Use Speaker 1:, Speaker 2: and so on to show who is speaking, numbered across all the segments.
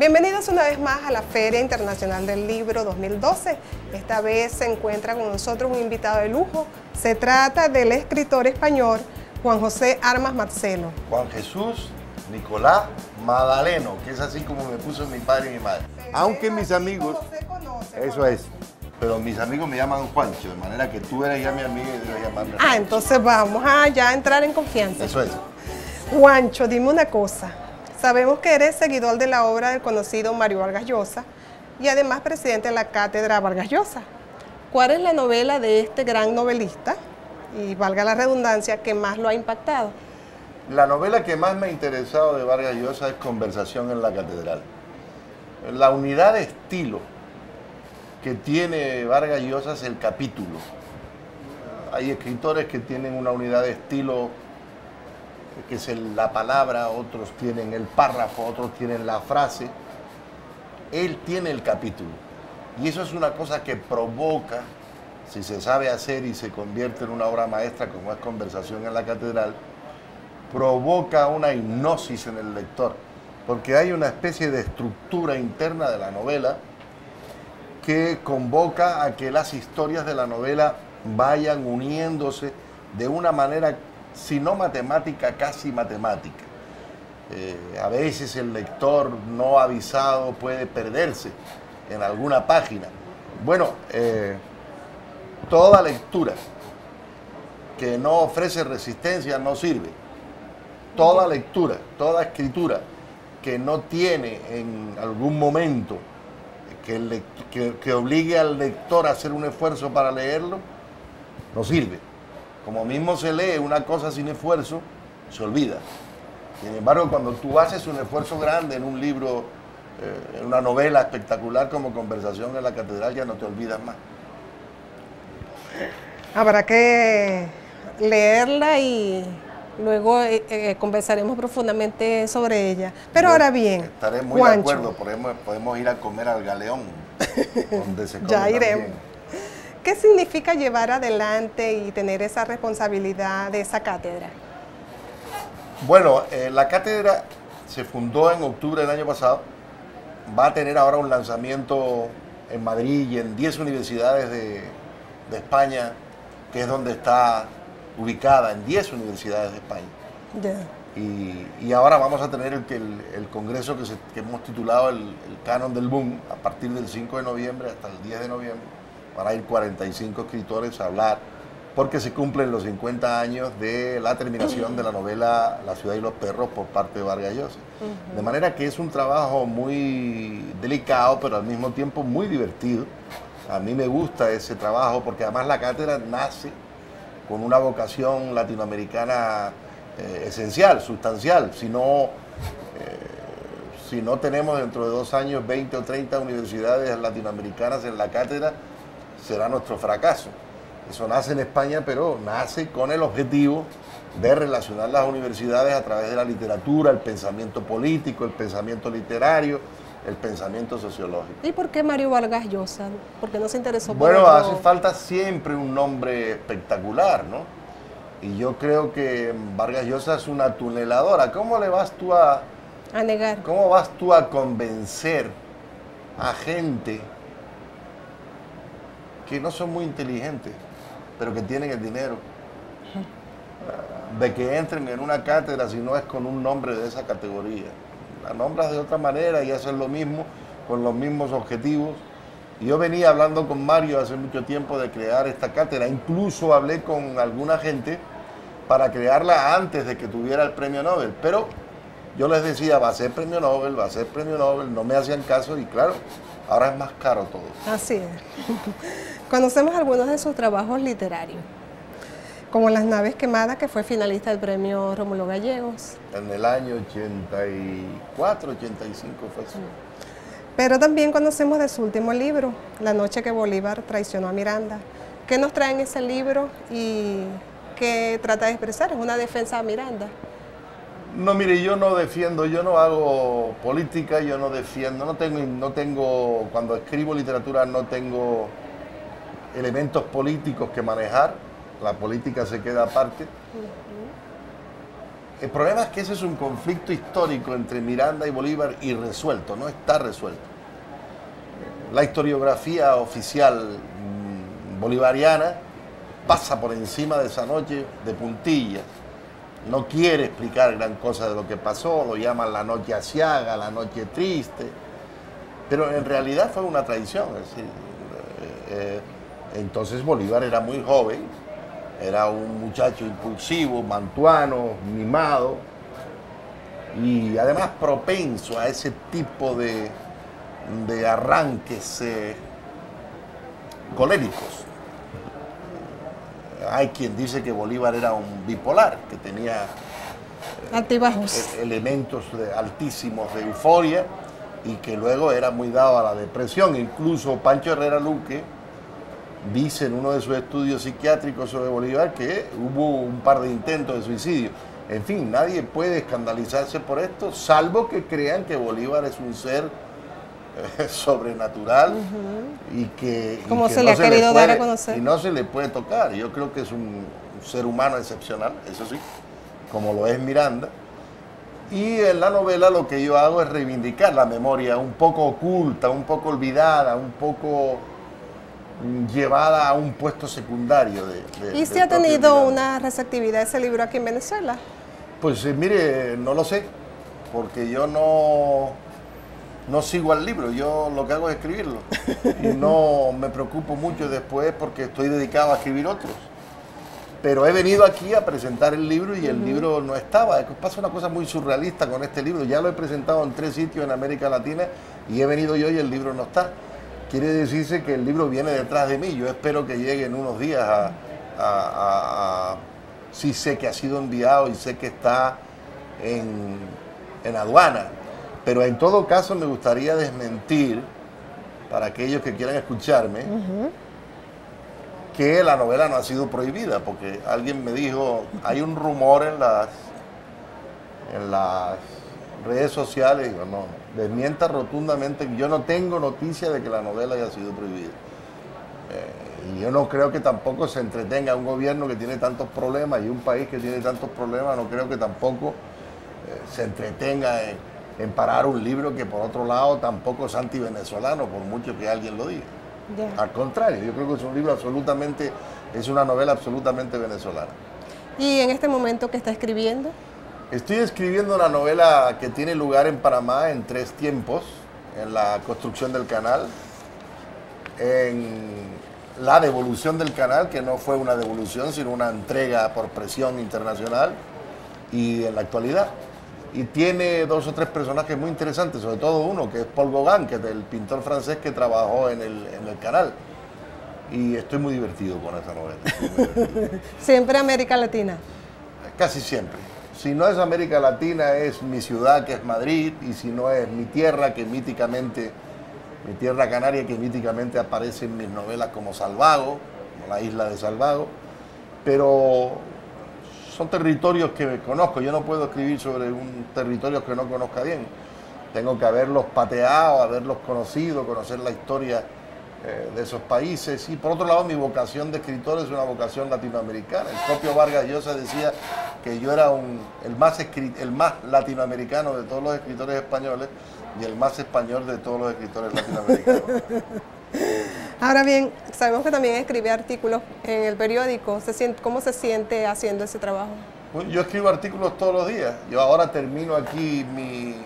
Speaker 1: Bienvenidos una vez más a la Feria Internacional del Libro 2012. Esta vez se encuentra con nosotros un invitado de lujo. Se trata del escritor español Juan José Armas Marcelo.
Speaker 2: Juan Jesús Nicolás Madaleno, que es así como me puso mi padre y mi madre. Aunque mis amigos, eso es, pero mis amigos me llaman Juancho, de manera que tú eres ya mi amiga y debes llamarme.
Speaker 1: Ah, entonces vamos a ya entrar en confianza.
Speaker 2: Eso es.
Speaker 1: Juancho, dime una cosa. Sabemos que eres seguidor de la obra del conocido Mario Vargas Llosa y además presidente de la cátedra Vargas Llosa. ¿Cuál es la novela de este gran novelista, y valga la redundancia, que más lo ha impactado?
Speaker 2: La novela que más me ha interesado de Vargas Llosa es Conversación en la Catedral. La unidad de estilo que tiene Vargas Llosa es el capítulo. Hay escritores que tienen una unidad de estilo que es la palabra, otros tienen el párrafo, otros tienen la frase. Él tiene el capítulo. Y eso es una cosa que provoca, si se sabe hacer y se convierte en una obra maestra como es Conversación en la Catedral, provoca una hipnosis en el lector, porque hay una especie de estructura interna de la novela que convoca a que las historias de la novela vayan uniéndose de una manera si no matemática, casi matemática. Eh, a veces el lector no avisado puede perderse en alguna página. Bueno, eh, toda lectura que no ofrece resistencia no sirve. Toda lectura, toda escritura que no tiene en algún momento que, que obligue al lector a hacer un esfuerzo para leerlo, no sirve. Como mismo se lee una cosa sin esfuerzo, se olvida. Sin embargo, cuando tú haces un esfuerzo grande en un libro, eh, en una novela espectacular como Conversación en la Catedral, ya no te olvidas más.
Speaker 1: Habrá que leerla y luego eh, eh, conversaremos profundamente sobre ella. Pero ahora bien,
Speaker 2: estaré muy de acuerdo, podemos, podemos, ir a comer al galeón, donde se come
Speaker 1: Ya iremos. ¿Qué significa llevar adelante y tener esa responsabilidad de esa cátedra?
Speaker 2: Bueno, eh, la cátedra se fundó en octubre del año pasado. Va a tener ahora un lanzamiento en Madrid y en 10 universidades de, España, que es donde está ubicada, en 10 universidades de España. Y, ahora vamos a tener el, el, congreso que, hemos titulado el, el Canon del Boom a partir del 5 de noviembre hasta el 10 de noviembre para ir 45 escritores a hablar, porque se cumplen los 50 años de la terminación de la novela La ciudad y los perros por parte de Vargas Llosa. De manera que es un trabajo muy delicado, pero al mismo tiempo muy divertido. A mí me gusta ese trabajo porque además la cátedra nace con una vocación latinoamericana eh, esencial, sustancial. Si no, eh, si no tenemos dentro de dos años 20 o 30 universidades latinoamericanas en la cátedra, será nuestro fracaso. Eso nace en España, pero nace con el objetivo de relacionar las universidades a través de la literatura, el pensamiento político, el pensamiento literario, el pensamiento sociológico.
Speaker 1: ¿Y por qué Mario Vargas Llosa? ¿Por qué no se interesó
Speaker 2: por Bueno, hace falta siempre un nombre espectacular, ¿no? Y yo creo que Vargas Llosa es una tuneladora. ¿Cómo le vas tú a...
Speaker 1: A negar.
Speaker 2: ¿Cómo vas tú a convencer a gente que no son muy inteligentes, pero que tienen el dinero, de que entren en una cátedra si no es con un nombre de esa categoría. La nombras de otra manera y haces lo mismo, con los mismos objetivos. Yo venía hablando con Mario hace mucho tiempo de crear esta cátedra, incluso hablé con alguna gente para crearla antes de que tuviera el premio Nobel, pero yo les decía, va a ser premio Nobel, va a ser premio Nobel, no me hacían caso y claro, ahora es más caro todo.
Speaker 1: Así es. Conocemos algunos de sus trabajos literarios, como Las naves quemadas, que fue finalista del premio Rómulo Gallegos.
Speaker 2: En el año 84, 85 fue eso.
Speaker 1: Pero también conocemos de su último libro, La noche que Bolívar traicionó a Miranda. ¿Qué nos trae en ese libro y qué trata de expresar? ¿Es una defensa a Miranda?
Speaker 2: No, mire, yo no defiendo, yo no hago política, yo no defiendo, no tengo, no tengo, cuando escribo literatura no tengo elementos políticos que manejar, la política se queda aparte. El problema es que ese es un conflicto histórico entre Miranda y Bolívar irresuelto, no está resuelto. La historiografía oficial mm, bolivariana pasa por encima de esa noche de puntillas. No quiere explicar gran cosa de lo que pasó, lo llaman la noche asiaga, la noche triste, pero en realidad fue una traición. Eh, eh, entonces Bolívar era muy joven, era un muchacho impulsivo, mantuano, mimado y además propenso a ese tipo de, de arranques eh, coléricos. Hay quien dice que Bolívar era un bipolar, que tenía
Speaker 1: altibajos,
Speaker 2: e-, elementos altísimos de euforia y que luego era muy dado a la depresión. Incluso Pancho Herrera Luque, dice en uno de sus estudios psiquiátricos sobre Bolívar que hubo un par de intentos de suicidio. En fin, nadie puede escandalizarse por esto, salvo que crean que Bolívar es un ser sobrenatural y que,
Speaker 1: Como se le ha querido dar a conocer.
Speaker 2: Y no se le puede tocar. Yo creo que es un ser humano excepcional, eso sí, como lo es Miranda. Y en la novela lo que yo hago es reivindicar la memoria un poco oculta, un poco olvidada, un poco llevada a un puesto secundario. De,
Speaker 1: ¿Y si ha tenido una receptividad ese libro aquí en Venezuela?
Speaker 2: Pues eh, mire, no lo sé, porque yo no, no sigo al libro, yo lo que hago es escribirlo. y no me preocupo mucho después porque estoy dedicado a escribir otros. Pero he venido aquí a presentar el libro y el libro no estaba. Pasa una cosa muy surrealista con este libro. Ya lo he presentado en tres sitios en América Latina y he venido yo y el libro no está quiere decirse que el libro viene detrás de mí. Yo espero que llegue en unos días a, sí sé que ha sido enviado y sé que está en, aduana. Pero en todo caso me gustaría desmentir, para aquellos que quieran escucharme, que la novela no ha sido prohibida, porque alguien me dijo, hay un rumor en las, en las redes sociales, digo, no, desmienta rotundamente, yo no tengo noticia de que la novela haya sido prohibida. Eh, y yo no creo que tampoco se entretenga un gobierno que tiene tantos problemas y un país que tiene tantos problemas, no creo que tampoco eh, se entretenga en, parar un libro que por otro lado tampoco es anti-venezolano, por mucho que alguien lo diga. Al contrario, yo creo que es un libro absolutamente, es una novela absolutamente venezolana.
Speaker 1: ¿Y en este momento que está escribiendo?
Speaker 2: Estoy escribiendo una novela que tiene lugar en Panamá en tres tiempos, en la construcción del canal, en la devolución del canal, que no fue una devolución, sino una entrega por presión internacional, y en la actualidad. Y tiene dos o tres personajes muy interesantes, sobre todo uno, que es Paul Gauguin, que es el pintor francés que trabajó en el, en el canal. Y estoy muy divertido con esa novela.
Speaker 1: ¿Siempre América Latina?
Speaker 2: Casi siempre si no es América Latina, es mi ciudad, que es Madrid, y si no es mi tierra, que míticamente, mi tierra canaria, que míticamente aparece en mis novelas como Salvago, como la isla de Salvago, pero son territorios que conozco, yo no puedo escribir sobre un territorio que no conozca bien, tengo que haberlos pateado, haberlos conocido, conocer la historia eh, de esos países. Y por otro lado, mi vocación de escritor es una vocación latinoamericana. El propio Vargas Llosa decía que yo era un, el, más el más latinoamericano de todos los escritores españoles y el más español de todos los escritores latinoamericanos.
Speaker 1: Ahora bien, sabemos que también escribe artículos en el periódico. ¿Cómo se siente haciendo ese trabajo?
Speaker 2: yo escribo artículos todos los días. Yo ahora termino aquí mi,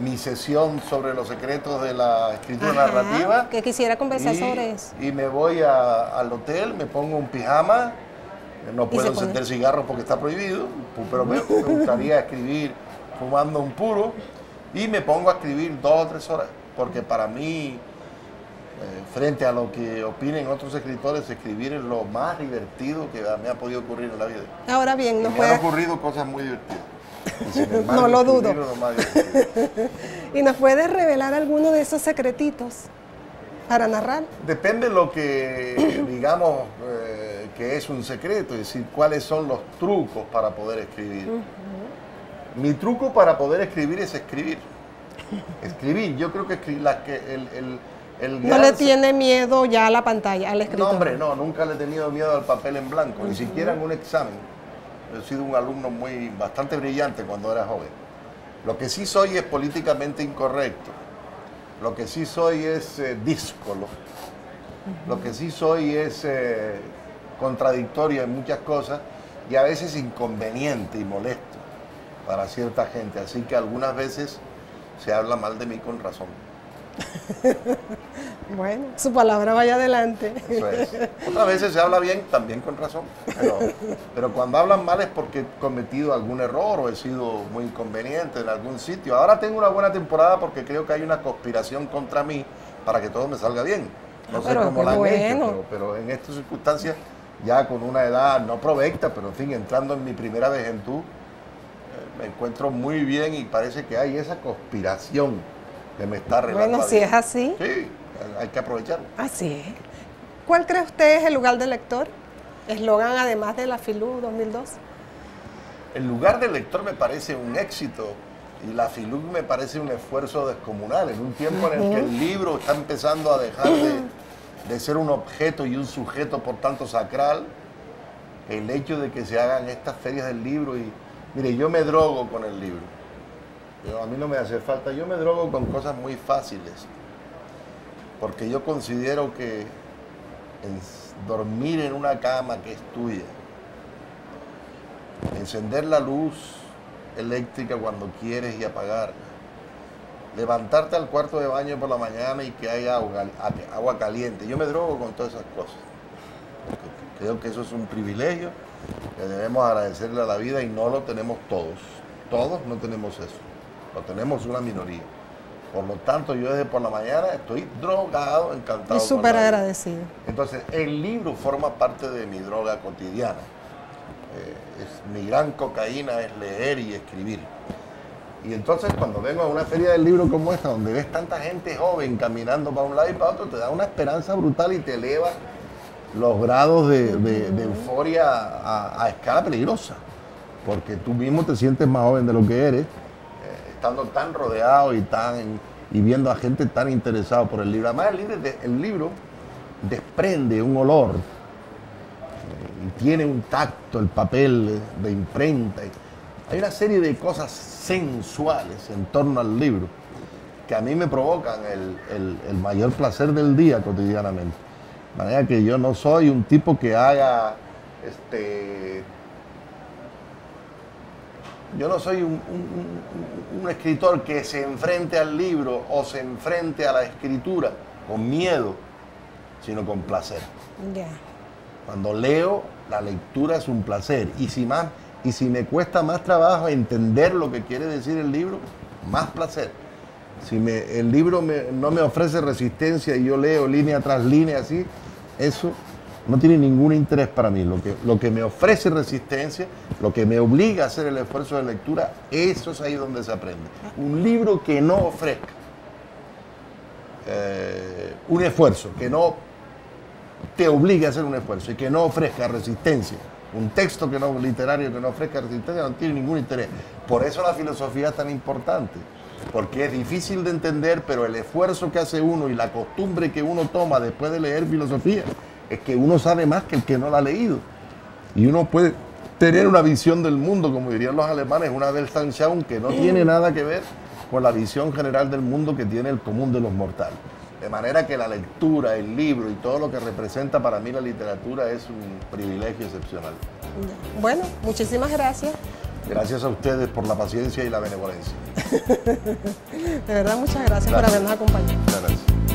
Speaker 2: mi sesión sobre los secretos de la escritura narrativa.
Speaker 1: Que quisiera conversar sobre eso.
Speaker 2: Y me voy al hotel, me pongo un pijama, no puedo encender cigarros porque está prohibido, pero me, gustaría escribir fumando un puro y me pongo a escribir dos o tres horas, porque para mí, frente a lo que opinen otros escritores, escribir es lo más divertido que me ha podido ocurrir en la vida.
Speaker 1: Ahora bien,
Speaker 2: no me han ocurrido cosas muy divertidas
Speaker 1: no lo dudo. ¿Y nos puedes revelar alguno de esos secretitos para narrar?
Speaker 2: Depende lo que digamos eh, que es un secreto, es decir, cuáles son los trucos para poder escribir. Mi truco para poder escribir es escribir. Escribir, yo creo que, la, que el, el,
Speaker 1: no le tiene miedo ya a la pantalla, al escritor.
Speaker 2: No, hombre, no, nunca le he tenido miedo al papel en blanco, ni siquiera en un examen he sido un alumno muy bastante brillante cuando era joven. Lo que sí soy es políticamente incorrecto. Lo que sí soy es eh, díscolo. Lo que sí soy es eh, contradictorio en muchas cosas y a veces inconveniente y molesto para cierta gente. Así que algunas veces se habla mal de mí con razón.
Speaker 1: bueno, su palabra vaya adelante.
Speaker 2: Otras veces se habla bien, también con razón. Pero, cuando hablan mal es porque he cometido algún error o he sido muy inconveniente en algún sitio. Ahora tengo una buena temporada porque creo que hay una conspiración contra mí para que todo me salga bien. No sé cómo la han hecho, pero, en estas circunstancias, ya con una edad no provecta, pero en fin, entrando en mi primera vez en tú, eh, me encuentro muy bien y parece que hay esa conspiración que me está arreglando.
Speaker 1: Bueno, si es así.
Speaker 2: Sí, hay que aprovecharlo.
Speaker 1: Así es. ¿Cuál cree usted es el lugar del lector? Eslogan además de la FILU 2002.
Speaker 2: El lugar del lector me parece un éxito y la FILU me parece un esfuerzo descomunal. En un tiempo en el que el libro está empezando a dejar de, de ser un objeto y un sujeto por tanto sacral, el hecho de que se hagan estas ferias del libro y mire, yo me drogo con el libro a mí no me hace falta. Yo me drogo con cosas muy fáciles. Porque yo considero que dormir en una cama que es tuya, encender la luz eléctrica cuando quieres y apagarla, levantarte al cuarto de baño por la mañana y que haya agua, agua caliente. Yo me drogo con todas esas cosas. creo que eso es un privilegio que debemos agradecerle a la vida y no lo tenemos todos. Todos no tenemos eso tenemos una minoría. Por lo tanto, yo desde por la mañana estoy drogado, encantado.
Speaker 1: Y súper agradecido.
Speaker 2: Entonces, el libro forma parte de mi droga cotidiana. Eh, es, mi gran cocaína es leer y escribir. Y entonces cuando vengo a una feria del libro como esta, donde ves tanta gente joven caminando para un lado y para otro, te da una esperanza brutal y te eleva los grados de, euforia a, a escala peligrosa. Porque tú mismo te sientes más joven de lo que eres estando tan rodeado y, tan, y viendo a gente tan interesada por el libro. Además, el libro, el libro desprende un olor eh, y tiene un tacto, el papel de imprenta. Hay una serie de cosas sensuales en torno al libro que a mí me provocan el, el mayor placer del día cotidianamente. De manera que yo no soy un tipo que haga este, yo no soy un, escritor que se enfrente al libro o se enfrente a la escritura con miedo, sino con placer. Cuando leo, la lectura es un placer. Y si, más, y si me cuesta más trabajo entender lo que quiere decir el libro, más placer. Si me, el libro no me ofrece resistencia y yo leo línea tras línea así, eso no tiene ningún interés para mí. Lo que, lo que me ofrece resistencia, lo que me obliga a hacer el esfuerzo de lectura, eso es ahí donde se aprende. Un libro que no ofrezca eh, un esfuerzo, que no te obligue a hacer un esfuerzo y que no ofrezca resistencia. Un texto que no, literario que no ofrezca resistencia no tiene ningún interés. Por eso la filosofía es tan importante porque es difícil de entender, pero el esfuerzo que hace uno y la costumbre que uno toma después de leer filosofía es que uno sabe más que el que no la ha leído. Y uno puede tener una visión del mundo, como dirían los alemanes, una Weltanschauung que no tiene nada que ver con la visión general del mundo que tiene el común de los mortales. De manera que la lectura, el libro y todo lo que representa para mí la literatura es un privilegio excepcional.
Speaker 1: Bueno, muchísimas gracias.
Speaker 2: Gracias a ustedes por la paciencia y la benevolencia.
Speaker 1: De verdad, muchas gracias, por habernos acompañado.
Speaker 2: gracias.